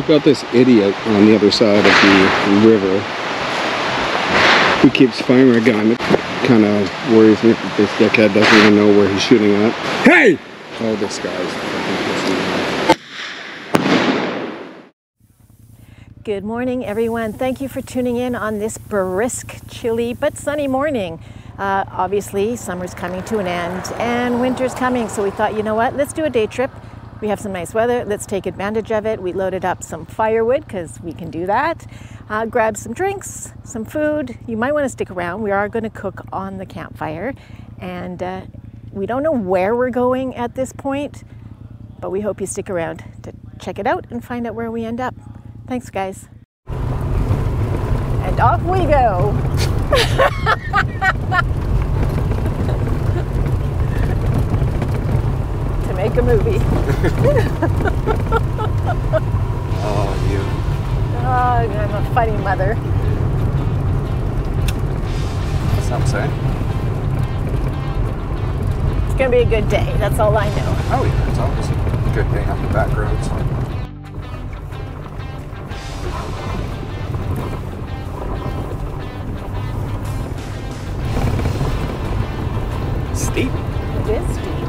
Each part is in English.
we've got this idiot on the other side of the river who keeps firing a gun. It kind of worries me that this dickhead doesn't even know where he's shooting at. Hey! Oh, this guy's fucking pissing me off. Good morning, everyone. Thank you for tuning in on this brisk, chilly, but sunny morning. Uh, obviously, summer's coming to an end and winter's coming, so we thought, you know what, let's do a day trip. We have some nice weather, let's take advantage of it. We loaded up some firewood because we can do that. Uh, grab some drinks, some food. You might want to stick around. We are going to cook on the campfire, and uh, we don't know where we're going at this point, but we hope you stick around to check it out and find out where we end up. Thanks, guys. And off we go. make a movie. Oh, you. Oh, I'm a funny mother. That saying? It's gonna be a good day. That's all I know. Oh, yeah, it's always a good day on the back roads. Steep. It is steep.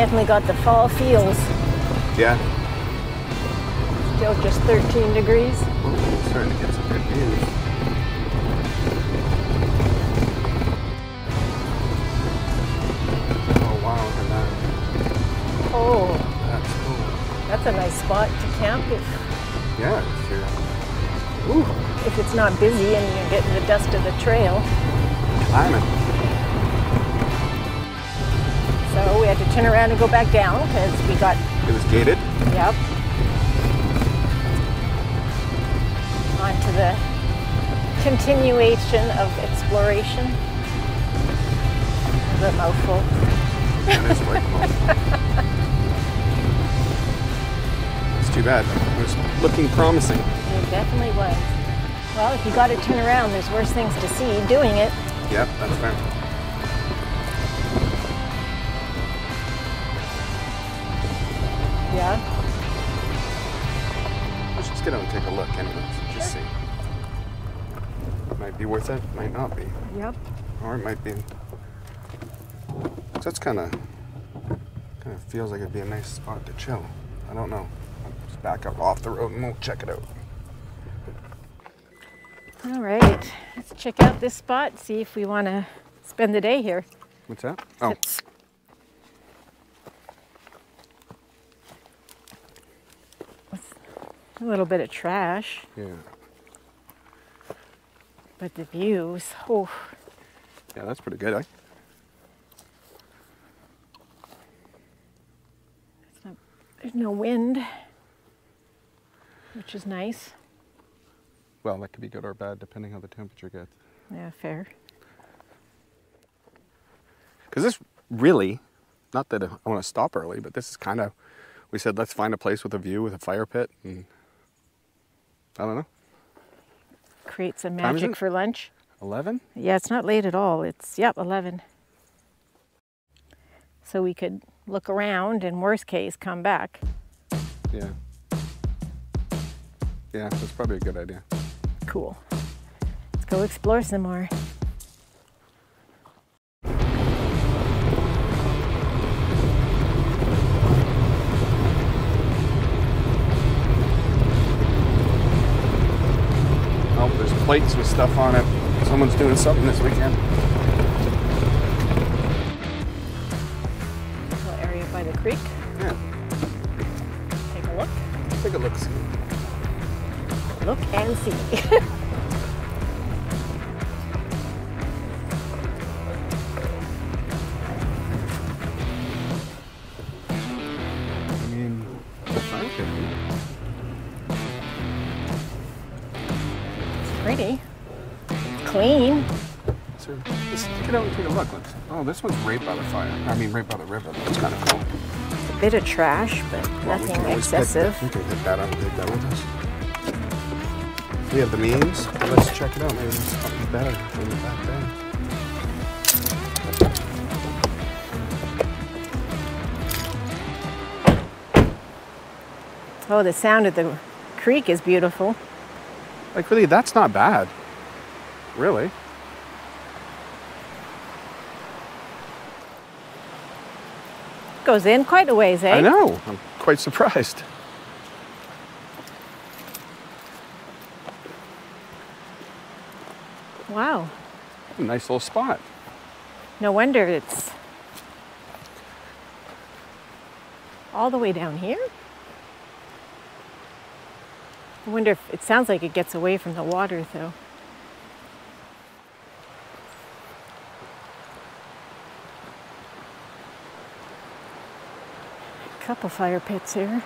Definitely got the fall feels. Yeah. Still just 13 degrees. Ooh, starting to get some good views. Oh wow, look at that. Oh, That's cool. that's a nice spot to camp if, Yeah, if you're ooh, if it's not busy and you're getting the dust of the trail. climbing. So we had to turn around and go back down because we got, It was gated. yep, onto the continuation of exploration. The mouthful. And it's like, well, it's too bad. It was looking promising. It definitely was. Well, if you got to turn around, there's worse things to see doing it. Yep, that's fair. Yeah. Let's just get out and take a look anyways. Just see. Might be worth it, might not be. Yep. Or it might be. So it's kind of, kind of feels like it'd be a nice spot to chill. I don't know. I'll just back up off the road and we'll check it out. All right. Let's check out this spot. See if we want to spend the day here. What's that? Oh, It's a little bit of trash, yeah. but the views. Oh, Yeah, that's pretty good, eh? it's not, there's no wind, which is nice. Well, that could be good or bad depending how the temperature gets. Yeah, fair. Because this really, not that I want to stop early, but this is kind of, we said let's find a place with a view with a fire pit, and I don't know, Create some magic for lunch. eleven. Yeah, it's not late at all. It's, yep, 11. So we could look around and, worst case, come back. Yeah. Yeah, that's probably a good idea. Cool. Let's go explore some more. Plates with stuff on it. Someone's doing something this weekend. Little area by the creek. Yeah, Take a look. take a look. See. Look and see. Pretty. Clean. So just get out and take a look. Let's, oh, this one's right by the fire. I mean, right by the river. That's kind of cool. A bit of trash, but Well, we nothing can always pick excessive. We can pick that up and take that with us. We have the means. Let's check it out. Maybe will be better than the back then. Oh, the sound of the creek is beautiful. Like, really, that's not bad. Really. Goes in quite a ways, eh? I know. I'm quite surprised. Wow. A nice little spot. No wonder it's all the way down here. I wonder if it sounds like it gets away from the water though. Couple fire pits here.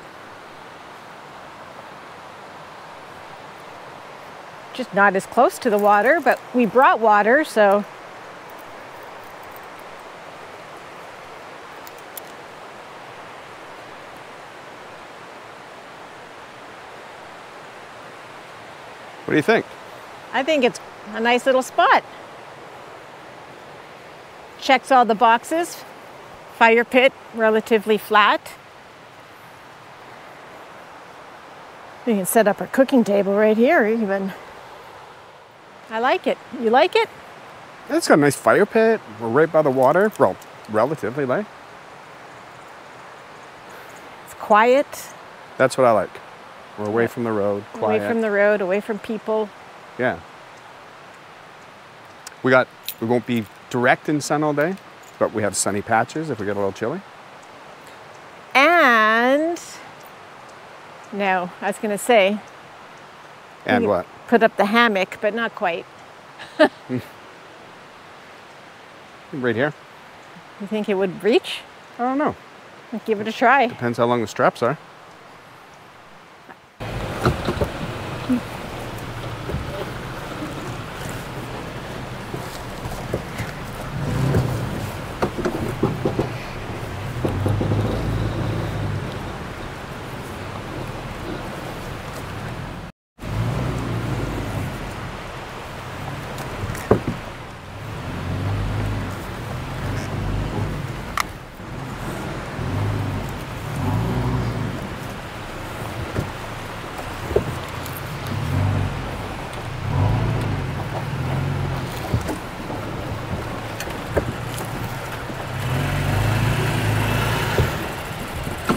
Just not as close to the water, but we brought water, so do you think? I think it's a nice little spot. Checks all the boxes. Fire pit, relatively flat. We can set up our cooking table right here, even. I like it. You like it? It's got a nice fire pit. We're right by the water. Well, relatively, like. It's quiet, That's what I like. We're away from the road, quiet. away from the road, away from people. Yeah. We got, we won't be direct in sun all day, but we have sunny patches if we get a little chilly. And no, I was going to say And what? put up the hammock, but not quite. Right here? You think it would reach? I don't know. Give it a try. Depends how long the straps are.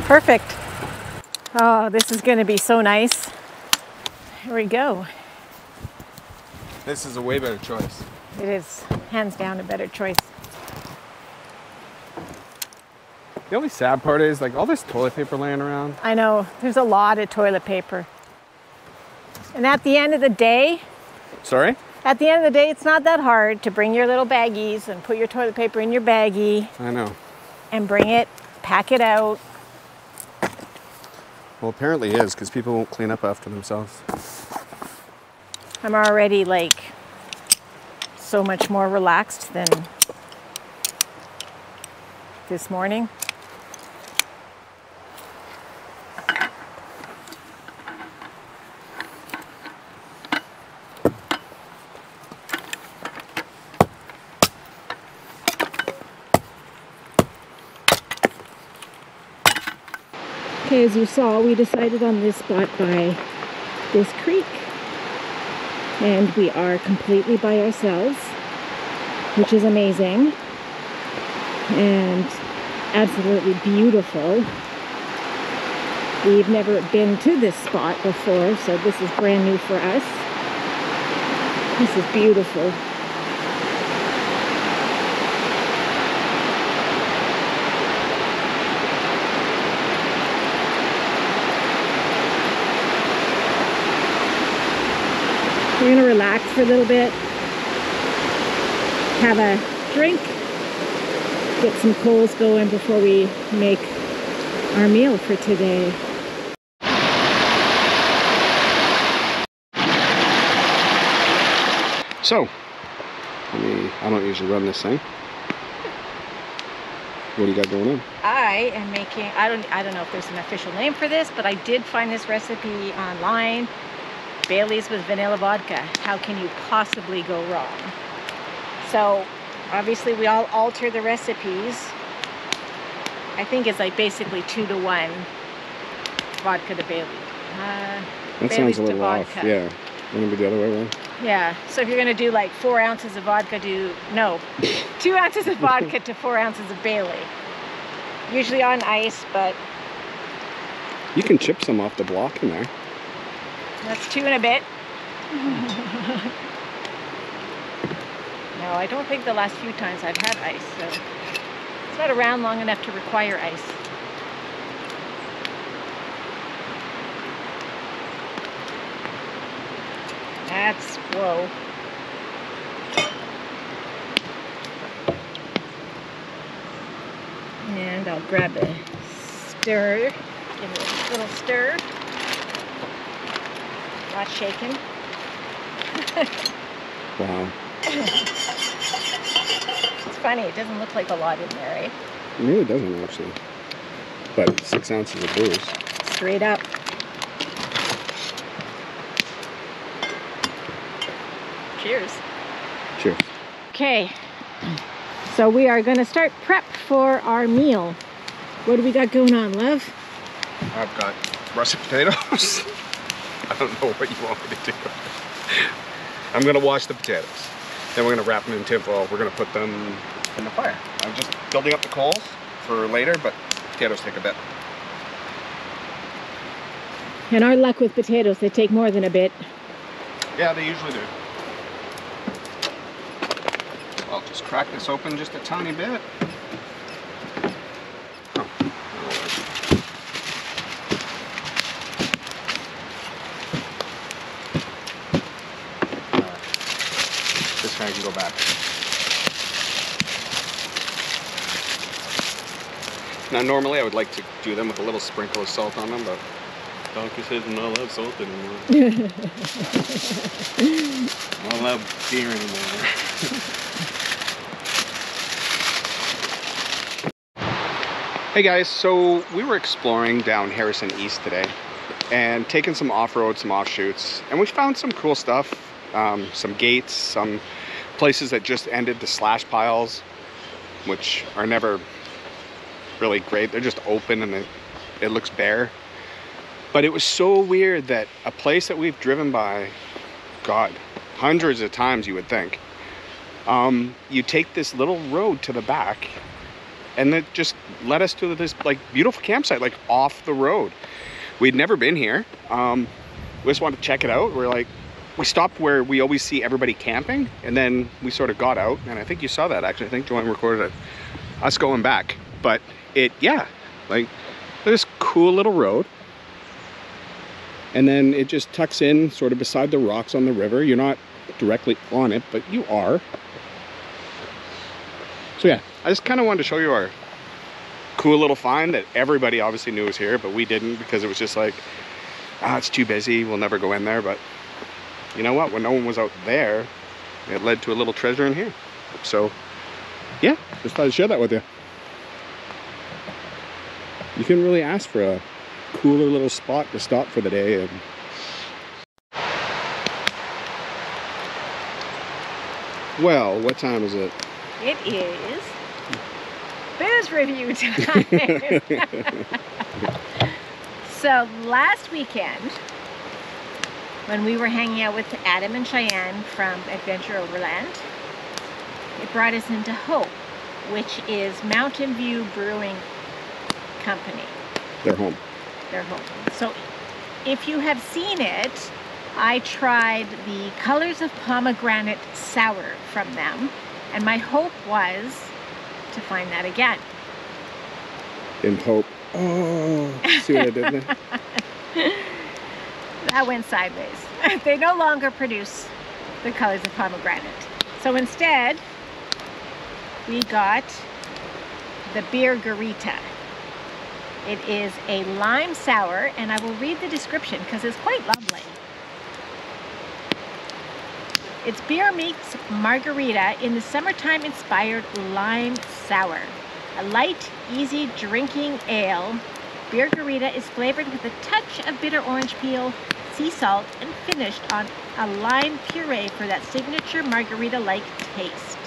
Perfect. Oh, this is going to be so nice. Here we go. This is a way better choice. It is hands down a better choice. The only sad part is like all this toilet paper laying around. I know there's a lot of toilet paper. And at the end of the day, Sorry? at the end of the day, it's not that hard to bring your little baggies and put your toilet paper in your baggie I know. and bring it, pack it out. Well, apparently it is because people won't clean up after themselves. I'm already like so much more relaxed than this morning. Okay, as you saw, we decided on this spot by this creek and we are completely by ourselves, which is amazing and absolutely beautiful. We've never been to this spot before, so this is brand new for us. This is beautiful. We're gonna relax for a little bit, have a drink, get some coals going before we make our meal for today. So, I mean, I don't usually run this thing. What do you got going on? I am making, I don't, I don't know if there's an official name for this, but I did find this recipe online. Bailey's with vanilla vodka. How can you possibly go wrong? So obviously we all alter the recipes. I think it's like basically two to one vodka to Bailey. Uh, That Bailey's sounds a little off. Yeah. Wouldn't it be the other way around? Yeah, so if you're gonna do like four ounces of vodka to, no, two ounces of vodka to four ounces of Bailey. Usually on ice, but You can chip some off the block in there. That's two and a bit. no, I don't think the last few times I've had ice, so it's not around long enough to require ice. That's, whoa. And I'll grab a stir, give it a little stir. Not shaken. Wow. It's funny, it doesn't look like a lot in there, eh? It really doesn't actually. But six ounces of booze. Straight up. Cheers. Cheers. Okay, so we are going to start prep for our meal. What do we got going on, love? I've got russet potatoes. I don't know what you want me to do. I'm gonna wash the potatoes. Then we're gonna wrap them in tinfoil. We're gonna put them in the fire. I'm just building up the coals for later, but potatoes take a bit. And our luck with potatoes, they take more than a bit. Yeah, they usually do. I'll just crack this open just a tiny bit. Oh, that'll work. Alright. Guy can go back. Now, normally I would like to do them with a little sprinkle of salt on them, but says I'm not allowed salt anymore. Not allowed beer anymore. Hey guys, so we were exploring down Harrison East today and taking some off-road, some offshoots, and we found some cool stuff. Um, some gates, some places that just ended to slash piles, which are never really great. They're just open and it, it looks bare. But it was so weird that a place that we've driven by, God, hundreds of times you would think, um, you take this little road to the back and it just led us to this like beautiful campsite like off the road we'd never been here um, we just wanted to check it out we're like we stopped where we always see everybody camping and then we sort of got out. And i think you saw that actually. I think joanne recorded it. Us going back. But it yeah like this cool little road. And then it just tucks in sort of beside the rocks on the river. You're not directly on it but you are. So yeah, I just kind of wanted to show you our cool little find that everybody obviously knew was here, but we didn't because it was just like, ah, it's too busy. We'll never go in there. But you know what? When no one was out there, it led to a little treasure in here. So yeah, just thought I'd share that with you. You can really ask for a cooler little spot to stop for the day and well, what time is it? It is booze review time. so last weekend, when we were hanging out with Adam and Cheyenne from Adventure Overland, it brought us into Hope, which is Mountain View Brewing Company. They're home. Their home. So if you have seen it, I tried the Colors of Pomegranate Sour from them, and my hope was to find that again. in hope. Oh, see what I did there? That went sideways. they no longer produce the colors of pomegranate. So instead, we got the beer garita. It is a lime sour, and I will read the description because it's quite lovely. It's beer meets margarita in the summertime inspired lime sour. a light, easy drinking ale. Beer margarita is flavored with a touch of bitter orange peel, sea salt, and finished on a lime puree for that signature margarita-like taste.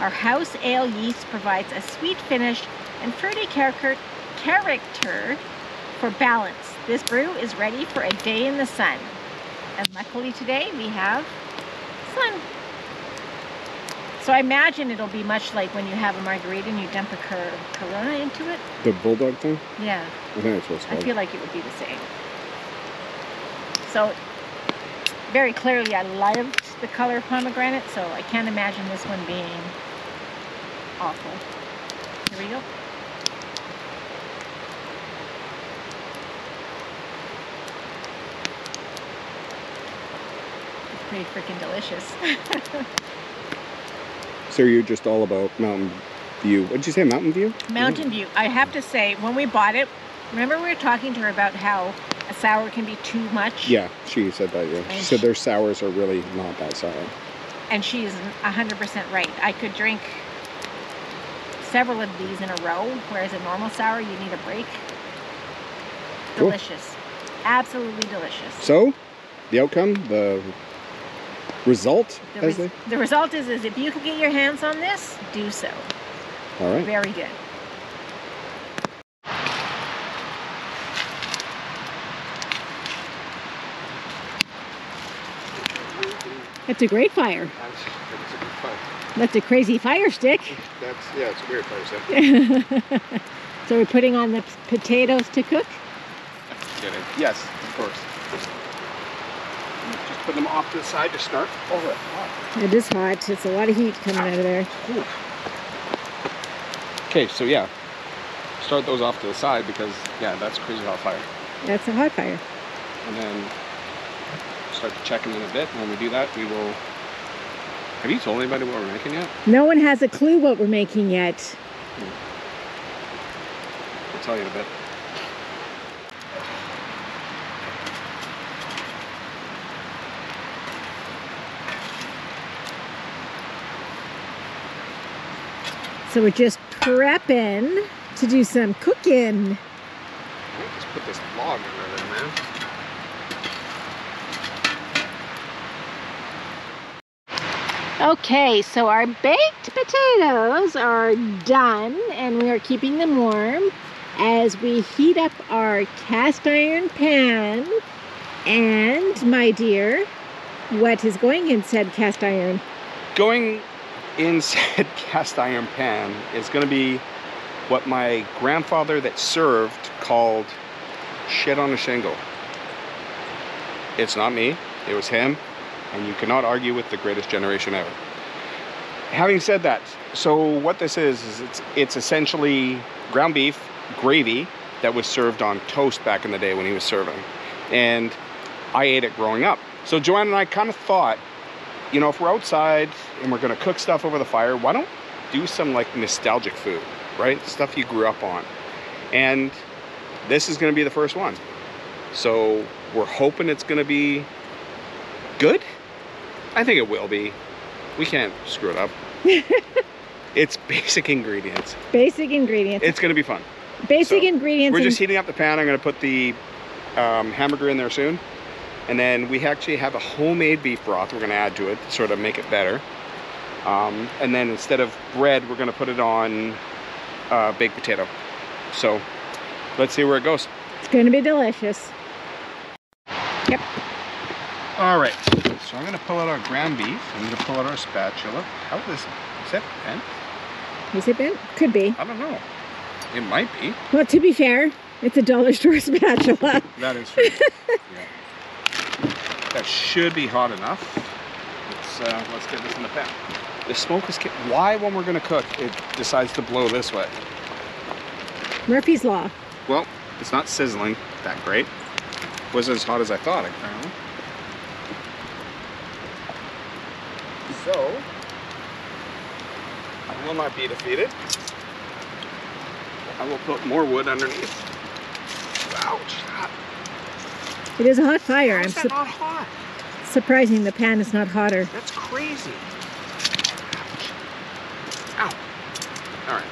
Our house ale yeast provides a sweet finish and fruity character, character for balance. This brew is ready for a day in the sun. And luckily today we have sun. So I imagine it'll be much like when you have a margarita and you dump a cor- Corona into it. The bulldog thing? Yeah, I think that's what I feel like it would be the same. So very clearly I loved the color of pomegranate, so I can't imagine this one being awful. Here we go. It's pretty freaking delicious. So you're just all about Mountain View. What'd you say, Mountain View? Mountain View. I have to say, when we bought it, remember we were talking to her about how a sour can be too much? Yeah, she said that, yeah. She said their sours are really not that sour. And she is 100% right. I could drink several of these in a row, whereas a normal sour, you need a break. Cool. Delicious. Absolutely delicious. So, the outcome, the result, The, res- the result is, is if you can get your hands on this, do so. All right. Very good. That's a great fire. That's, that's a good fire. That's a crazy fire stick. That's, yeah, it's a weird fire stick. so we're putting on the potatoes to cook. Get it? Yes, of course. Just put them off to the side to start. Oh, It is hot. It's a lot of heat coming out of there. Okay, so yeah, start those off to the side because, yeah, that's crazy hot fire. That's a hot fire. And then start to check them in a bit. When we do that, we will... Have you told anybody what we're making yet? No one has a clue what we're making yet. Hmm. I'll tell you in a bit. So we're just prepping to do some cooking. Let's put this log in there, man. Okay, so our baked potatoes are done and we are keeping them warm as we heat up our cast iron pan. And my dear, what is going in said cast iron? Going in said cast iron pan is going to be what my grandfather that served called shit on a shingle. It's not me, it was him, and you cannot argue with the greatest generation ever. Having said that, so what this is is it's it's essentially ground beef gravy that was served on toast back in the day when he was serving. And I ate it growing up. So Joanne and I kind of thought you know, if we're outside and we're gonna cook stuff over the fire, why don't do some like nostalgic food, right? Stuff you grew up on. And this is gonna be the first one. So we're hoping it's gonna be good. I think it will be. We can't screw it up. it's basic ingredients. Basic ingredients. It's gonna be fun. Basic so, ingredients. We're just heating up the pan. I'm gonna put the um, hamburger in there soon. And then we actually have a homemade beef broth we're gonna add to it to sort of make it better. Um, and then instead of bread, we're gonna put it on uh, baked potato. So let's see where it goes. it's going to be delicious. Yep. All right, so I'm gonna pull out our ground beef. I'm gonna pull out our spatula. How is this? Is that bent? Is it bent? Could be. I don't know. It might be. Well, to be fair, it's a dollar store spatula. That is true. yeah. That should be hot enough. Let's uh, let's get this in the pan. The smoke is getting. Why, when we're gonna cook, it decides to blow this way? Murphy's Law. Well, it's not sizzling that great. Wasn't as hot as I thought, apparently. So, I will not be defeated. I will put more wood underneath. Ouch! It is a hot fire. How I'm that not hot? surprising the pan is not hotter. That's crazy. Ouch. Ow. All right.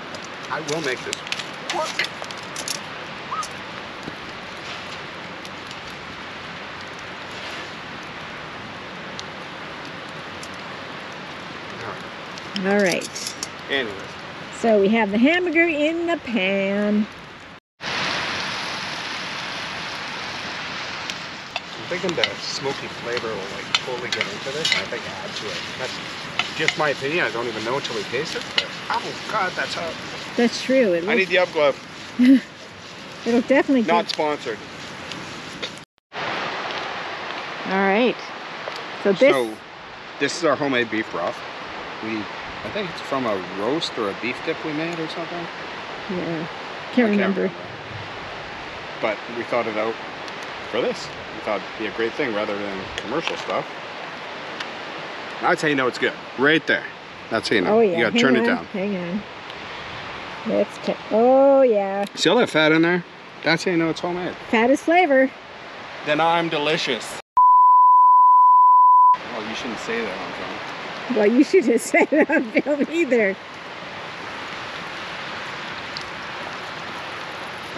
I I will make this work. All right. Anyways, So we have the hamburger in the pan. I'm thinking the smoky flavor will like totally get into this. I think add to it. That's just my opinion. I don't even know until we taste it. But, oh God, that's hot. That's true. It I need the up glove. it'll definitely Not get- sponsored. All right. So this So, this is our homemade beef broth. We, I think it's from a roast or a beef dip we made or something. yeah. I Can't remember. But we thought it out for this. We thought it'd be a great thing rather than commercial stuff. That's how you know it's good. Right there. That's how you know. Oh yeah. You gotta hang turn on, it down. Hang on. Let's Oh yeah. See all that fat in there? That's how you know it's homemade. Fat is flavor. Then I'm delicious. Oh, you shouldn't say that on film. Well, you should have said it on film either.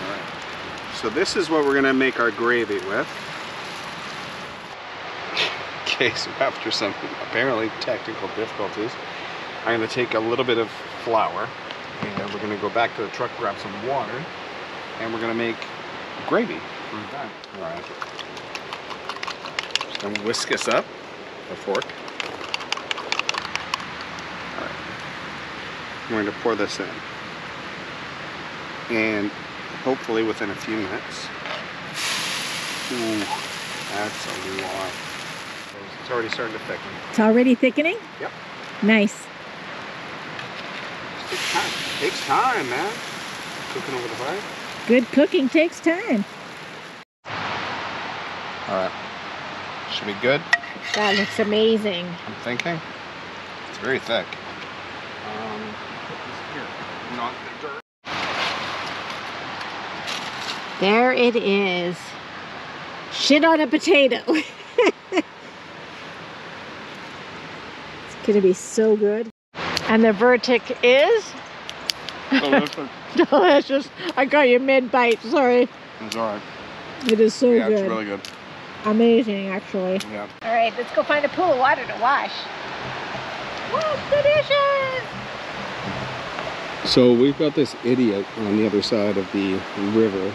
Alright. So this is what we're gonna make our gravy with. Okay, so after some apparently technical difficulties, I'm gonna take a little bit of flour and we're gonna go back to the truck, grab some water, and we're gonna make gravy for that. Alright. Just gonna whisk this up, a fork. I'm going to pour this in. And hopefully within a few minutes. Ooh, that's a lot. It's already starting to thicken. It's already thickening. Yep. Nice. Takes time. Takes time, man. Cooking over the fire. Good cooking takes time. All right. Should be good. That looks amazing. I'm thinking. It's very thick. Um, here. Not the dirt. There it is. Shit on a potato. it's gonna be so good. And the vertic is Delicious. delicious. I got your mid bite. Sorry. It's all right. It is so yeah, good. it's really good. Amazing, actually. Yeah. All right, let's go find a pool of water to wash. Wash the dishes. So we've got this idiot on the other side of the river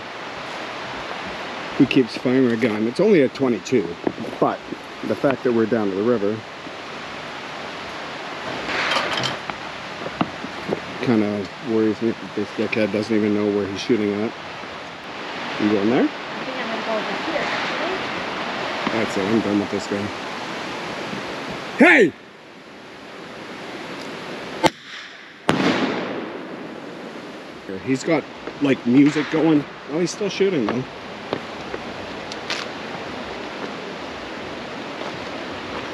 who keeps firing a gun. It's only a 22, but the fact that we're down to the river kind of worries me that this dickhead doesn't even know where he's shooting at. You going there? I think I'm gonna go over here. Actually. That's it. I'm done with this guy. Hey! He's got like music going. Oh, he's still shooting though.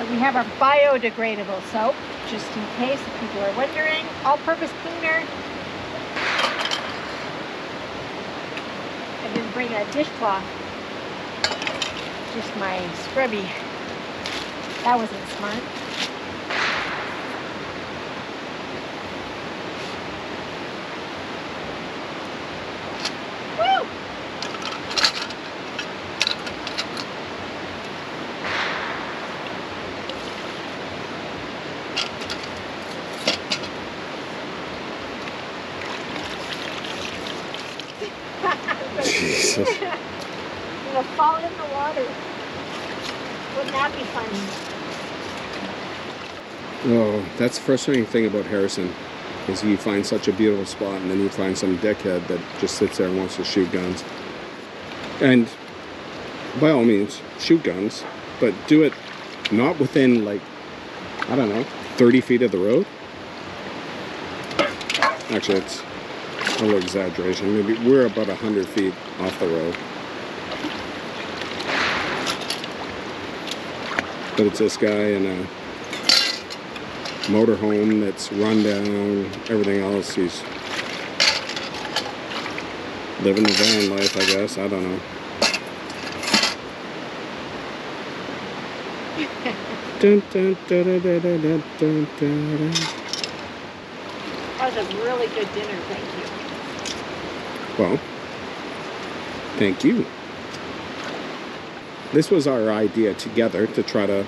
We have our biodegradable soap, just in case if people are wondering. All-purpose cleaner. I didn't bring a dishcloth. Just my scrubby. That wasn't smart. Jesus. I'm gonna fall in the water. Wouldn't that be fun? Oh, that's the frustrating thing about Harrison. Is you find such a beautiful spot and then you find some dickhead that just sits there and wants to shoot guns. And by all means, shoot guns, but do it not within like I don't know, 30 feet of the road. Actually, it's little exaggeration. Maybe we're about 100 feet off the road. But it's this guy in a motorhome that's run down, everything else. He's living the van life, I guess. I don't know. Dun, dun, dun, dun, dun, dun, dun, dun. That was a really good dinner, thank you. Well, thank you. This was our idea together to try to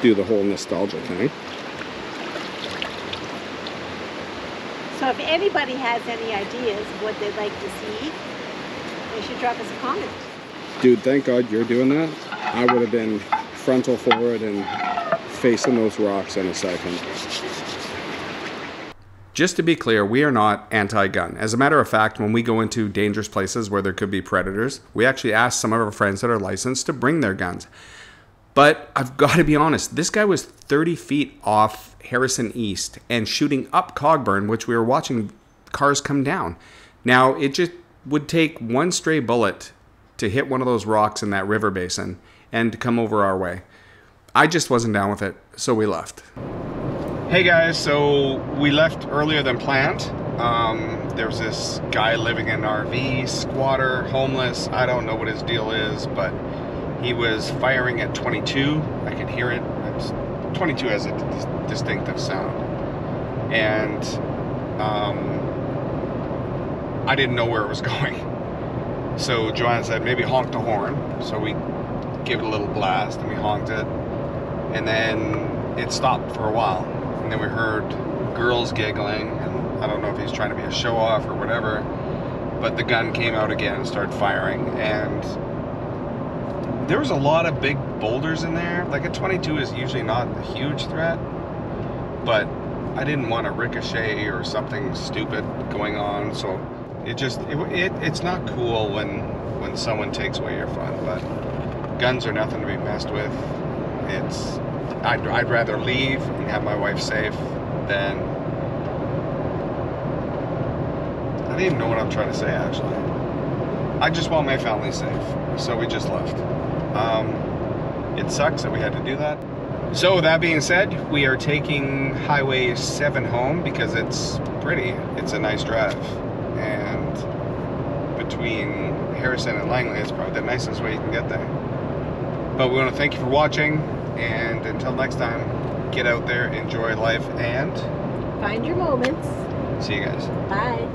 do the whole nostalgia thing. So if anybody has any ideas of what they'd like to see, they should drop us a comment. Dude, thank God you're doing that. I would have been frontal forward and facing those rocks in a second. Just to be clear, we are not anti gun. As a matter of fact, when we go into dangerous places where there could be predators, we actually ask some of our friends that are licensed to bring their guns. But I've got to be honest, this guy was 30 feet off Harrison East and shooting up Cogburn, which we were watching cars come down. Now, it just would take one stray bullet to hit one of those rocks in that river basin and to come over our way. I just wasn't down with it, so we left. Hey guys, so we left earlier than planned. Um, there was this guy living in an RV, squatter, homeless. I don't know what his deal is, but he was firing at 22. I could hear it. It's, 22 has a dis- distinctive sound. And um, I didn't know where it was going. So Joanna said, maybe honk the horn. So we gave it a little blast and we honked it. And then it stopped for a while and then we heard girls giggling and I don't know if he's trying to be a show off or whatever but the gun came out again and started firing. And there was a lot of big boulders in there. Like a 22 is usually not a huge threat but I didn't want a ricochet or something stupid going on. So it just it, it, it's not cool when when someone takes away your fun but guns are nothing to be messed with. It's I'd, I'd rather leave and have my wife safe than. I don't even know what I'm trying to say actually. I just want my family safe, so we just left. Um, it sucks that we had to do that. So that being said, we are taking Highway 7 home because it's pretty. It's a nice drive. And between Harrison and Langley, it's probably the nicest way you can get there. But we want to thank you for watching. And until next time, get out there, enjoy life, and Find your moments. see you guys. Bye.